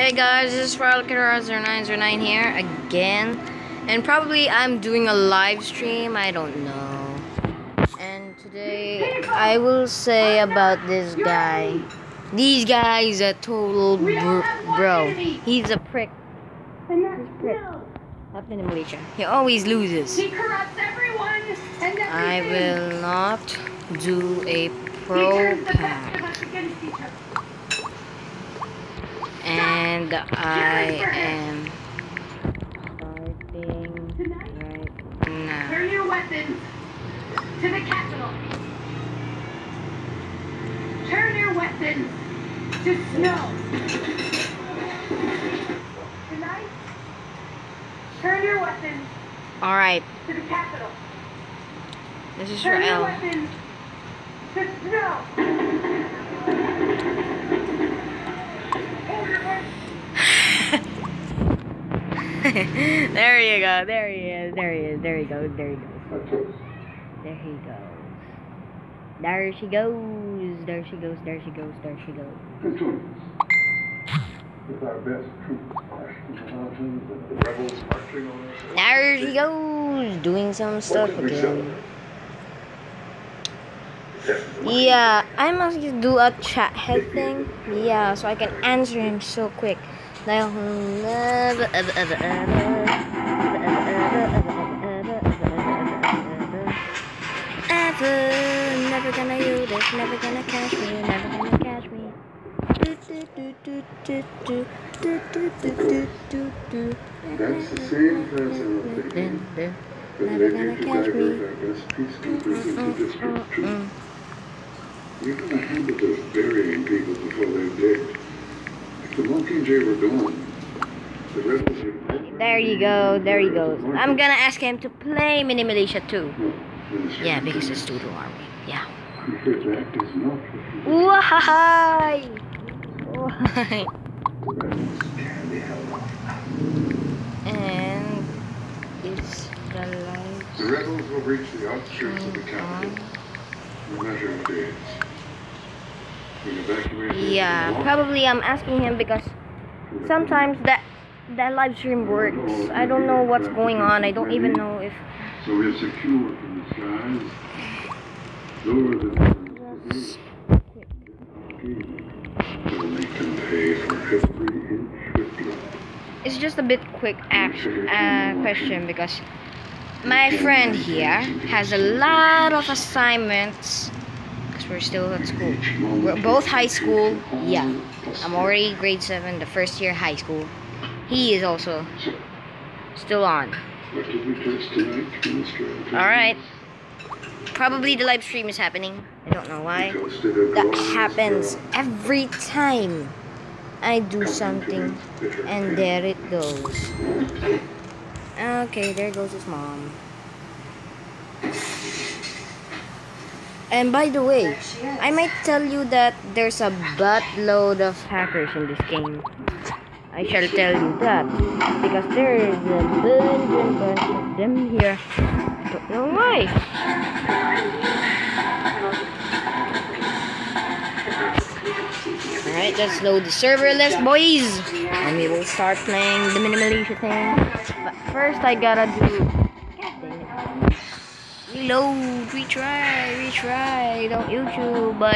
Hey guys, this is Frolic0909 here again. And probably I'm doing a live stream, I don't know. And today I will say about this guy. This guy is a total br bro. He's a prick. And that's prick. Up in Malaysia. He always loses. He corrupts everyone and. I will not do a pro pack. And I am starting Tonight, right now. turn your weapons to the capital. Turn your weapons to snow. Tonight, turn your weapons Alright, to the capital. this is for Turn your L. weapons to snow. Hold your weapons. there you go, there he is, there he is, there he goes, there he goes. There he goes. There she goes, there she goes, there she goes, there she goes. There she goes, doing some stuff again. Yeah, I must do a chat head thing. Yeah, so I can answer him so quick. They'll never ever ever ever Ever, never gonna use it, never gonna catch me, never gonna catch me. never, the district you're divert our to. You can handle those burying people before they're dead. The Mockingjay were gone, the rebels would... There you go, there he goes. I'm gonna ask him to play Mini Militia 2. No, Yeah, because it's Doodle Army. Yeah. That is not Why? Why? The rebels can be held off. And it's the The rebels will reach the outskirts of the mm-hmm. capital in a matter of days. Yeah, probably I'm asking him because sometimes that that live stream works. I don't know what's going on. I don't even know if So we're secure from the skies. Lower the Yes. We'll pay for every inch it's just a bit quick act, uh, question because my friend here has a lot of assignments we're still at school. We're both high school. Yeah, I'm already grade seven, the first year high school. He is also still on. what did we test tonight, All right. Probably the live stream is happening. I don't know why. That happens every time I do something and there it goes. Okay, there goes his mom. And by the way, I might tell you that there's a buttload of hackers in this game. I shall tell you that because there is a bunch of them here. I Don't know why. Alright, let's load the server list, boys! And we will start playing the Mini Militia thing. But first, I gotta do. God dang it. Reload, retry, retry. Don't YouTube, go.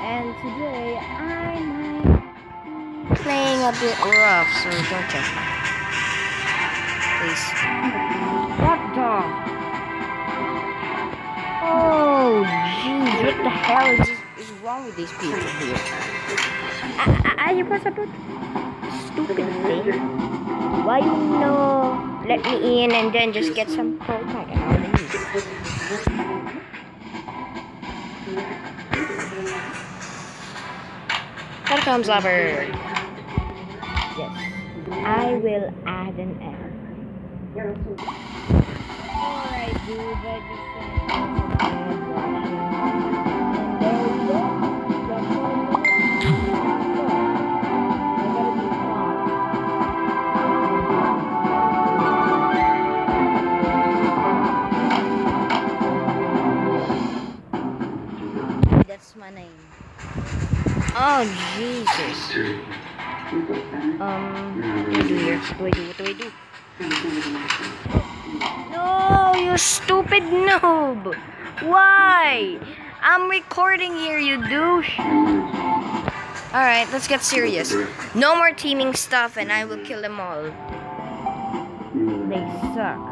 And today, I might be playing a bit rough, so don't judge me. Please. What the? Oh, jeez, what the hell is, this, is wrong with these people here? I, I, you press a button. Stupid thing. Why you no let me in and then just get some and all these? Here comes lover. Yes, I will add an L. Alright, dude, I just my name? Oh Jesus. Um, what do here? What do I do? What do I do? No, you stupid noob! Why? I'm recording here, you douche. Alright, let's get serious. No more teaming stuff and I will kill them all. They suck.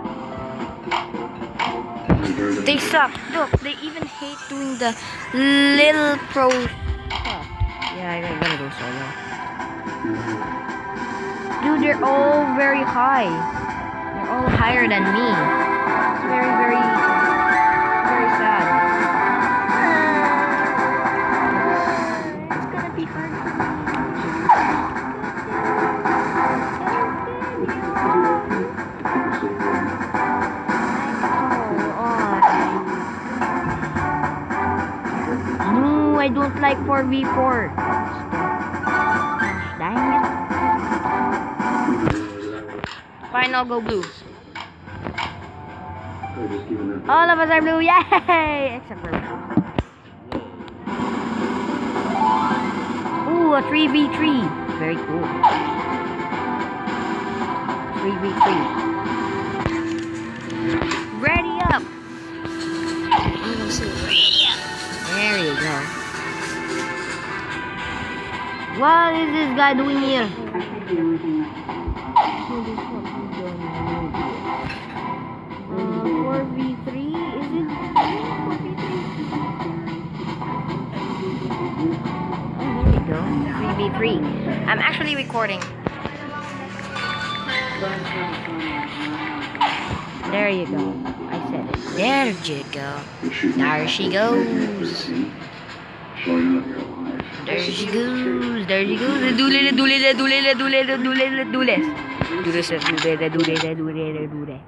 They suck. Look, they even hate doing the little pro. Yeah, I gotta go solo. Dude, they're all very high. They're all higher than me. It's very, very I don't like 4v4. Dang it. Fine, I'll go blue. All of us are blue, yay! Except for. Ooh, a 3v3. Very cool. 3v3. What is this guy doing here? Uh, 4v3, is it? 4v3? Oh, there we go. 3v3. I'm actually recording. There you go. I said it. There you go. There she goes. There she goes. There she goes. Do it, do it, do it, do it, do it, do it. Do this, do it, do it, do it, do it, do it.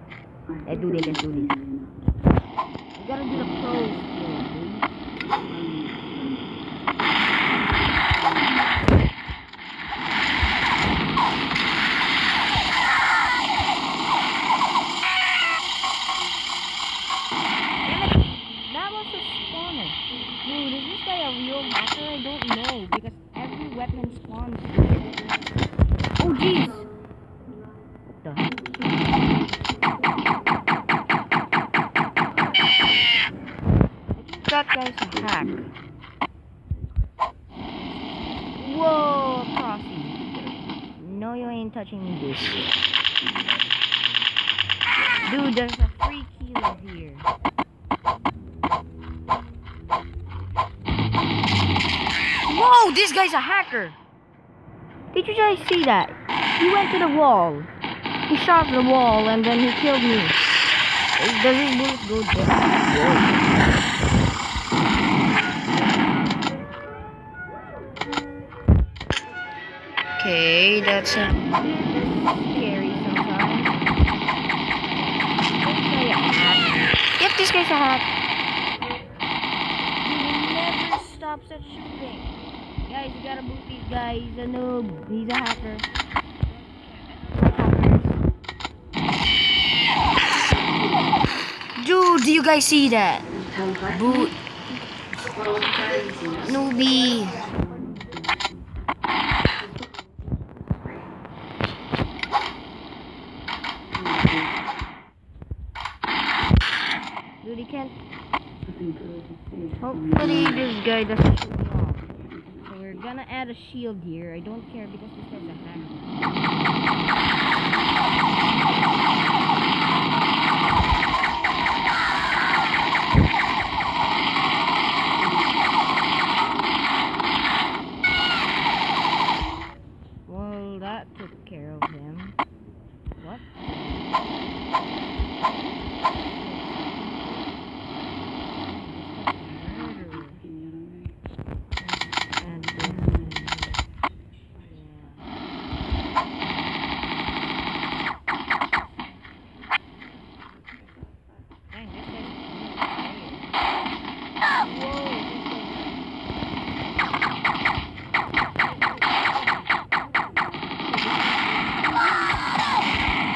Let's do this, let's do this. You gotta do the pros. dude. That was a spawner. Dude, is this guy a real hacker? I don't know because every weapon spawns. Oh jeez. What the heck? That guy's a hack. Whoa, crossy. No, you ain't touching me this. Dude, there's a free kilo here. Whoa, this guy's a hacker. Did you guys see that? He went to the wall. He shot the wall and then he killed me. Does his bullet go there? Okay, that's a scary sometimes. Yep, this guy's a hack. He never stops at shooting. Guys, you gotta boot these guys. He's a noob. He's a hacker. Dude, do you guys see that? Boot. Noobie. Dude, he can't. Hopefully, this guy doesn't shoot me off. So we're gonna add a shield here. I don't care because this guy's a hacker. Well, that took care of him. What? And, uh, yeah. Dang, this guy's- Whoa, this guy's-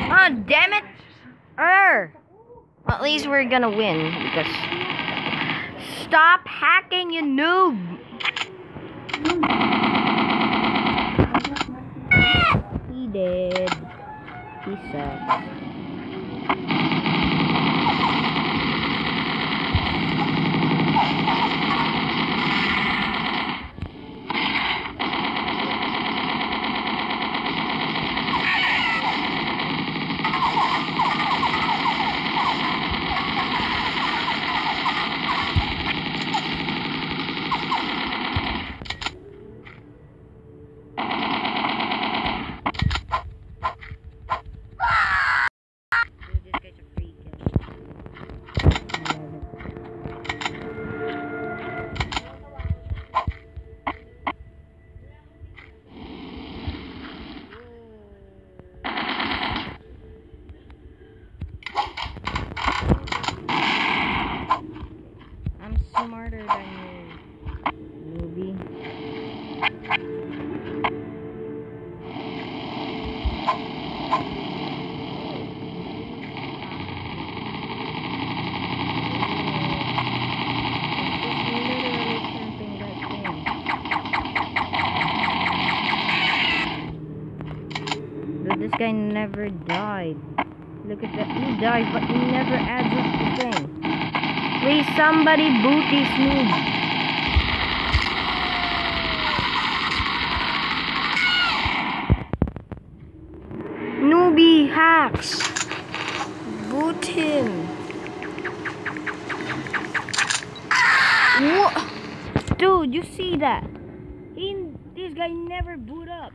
Ah, damn it! We're gonna win because stop hacking, you noob! He did. He sucks. Dude, this guy's a freak. I love it. I'm smarter than you, newbie. It's literally camping that thing. Dude, this guy never died. Look at that. He died, but he never adds up the thing. Please, somebody boot this noob. Noobie hacks. Boot him. What? Dude, you see that? He, this guy never boot up.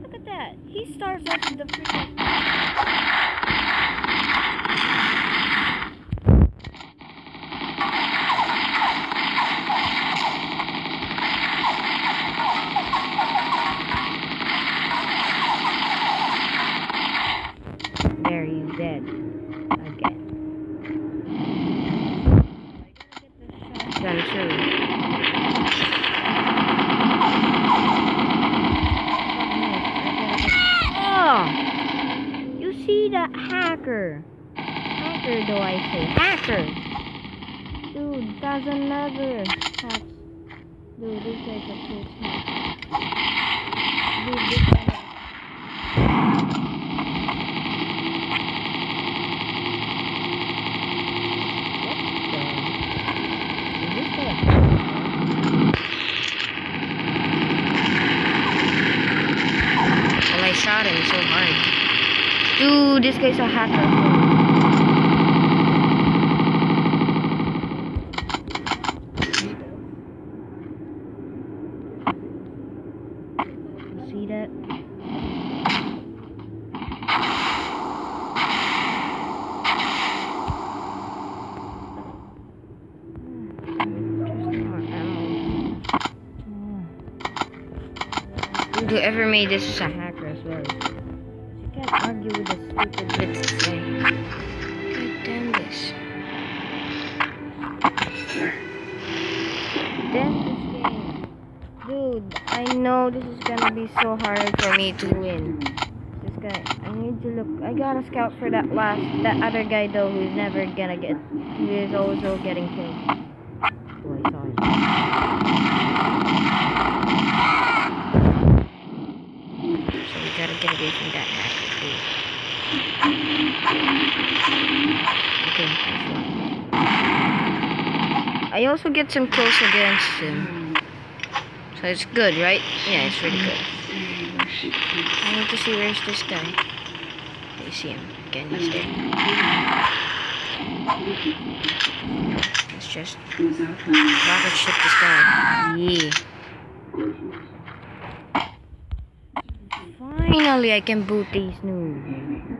Look at that. He starts off with the freaking. There, he's dead. Again. Shotgun too. See that hacker? Hacker, do I say? Hacker! Dude, doesn't never hack. Dude, this guy's a cool snake. Dude, this guy. A I shot him so hard. Dude, this guy's a hacker. Whoever made this is a hacker as well. Can't argue with a stupid bit thing. God damn this. Damn this game. Dude, I know this is gonna be so hard for me to win. This guy, I need to look. I gotta scout for that last, that other guy though who's never gonna get, who is also getting killed. Oh, I saw him. So we gotta get away from that hacker too. Okay, nice one. I also get some kills against him. So it's good, right? Yeah, it's really good. I need to see where's this guy. I see him. Again, he's there. Let's just rocket ship this guy. Yeah. Finally, I can boot these noobs.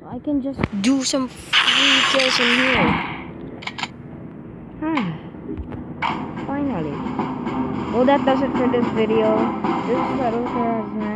So I can just do some free kills in here. Hmm. Finally. Well, that does it for this video. This is